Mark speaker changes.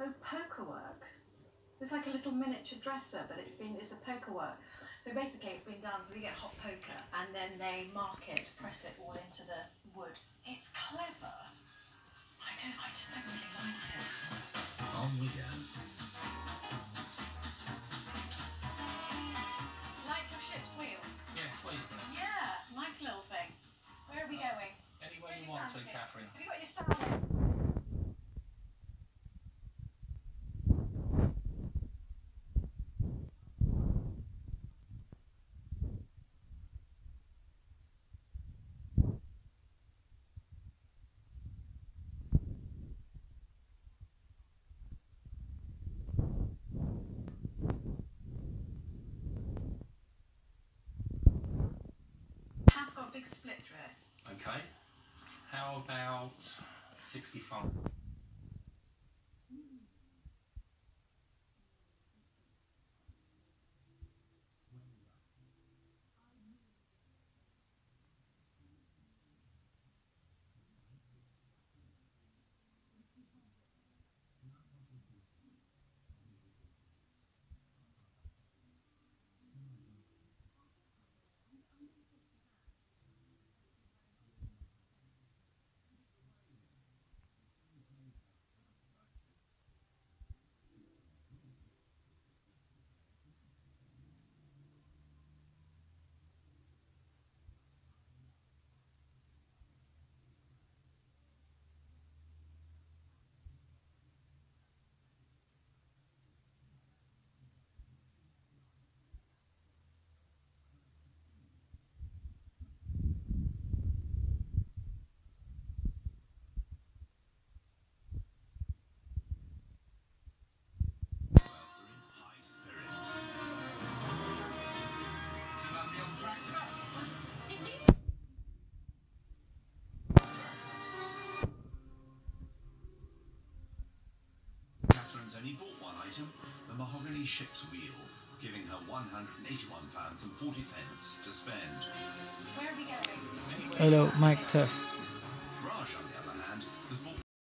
Speaker 1: Oh, poker work. It's like a little miniature dresser, but it's been it's a poker work. So basically, it's been done. So we get hot poker, and then they mark it, press it all into the wood. It's clever. I don't. I just don't really like it.
Speaker 2: On we go.
Speaker 1: Like your ship's wheel.
Speaker 2: Yeah, sweet.
Speaker 1: Yeah, nice little thing. Where are we going?
Speaker 2: Anywhere you
Speaker 1: you
Speaker 2: want to. Catherine.
Speaker 1: Have you got your Starlink? It has got a big split through it.
Speaker 2: Okay. How about 65?
Speaker 3: Only bought one item, the mahogany ship's wheel, giving her £181.40 to spend.
Speaker 1: Where are we going?
Speaker 4: Hello,
Speaker 2: you want.
Speaker 4: mic test.